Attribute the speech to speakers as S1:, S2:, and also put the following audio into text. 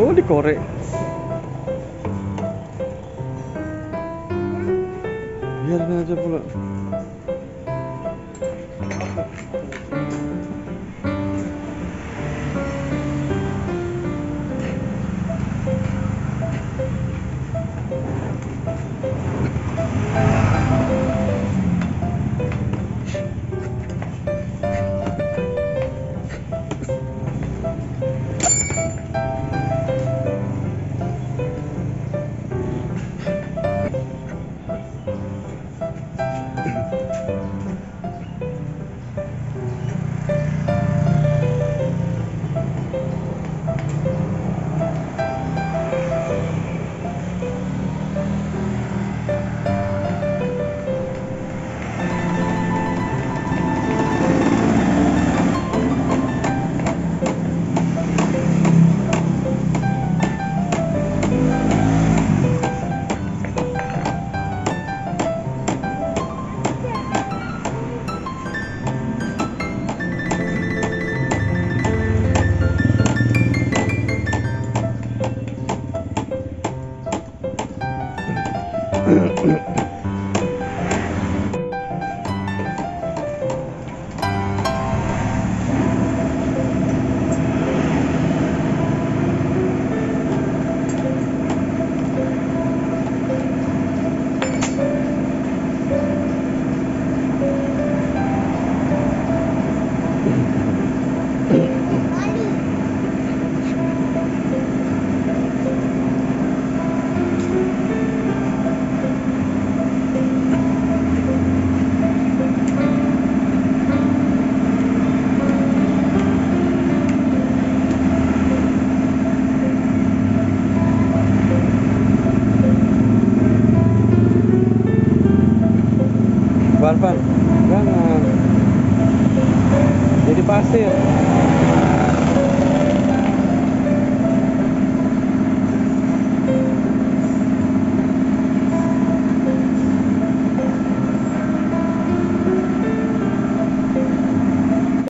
S1: Oh, dikorek. Yerine acaba bunu... えっ? Van. Jangan. Jadi pasir.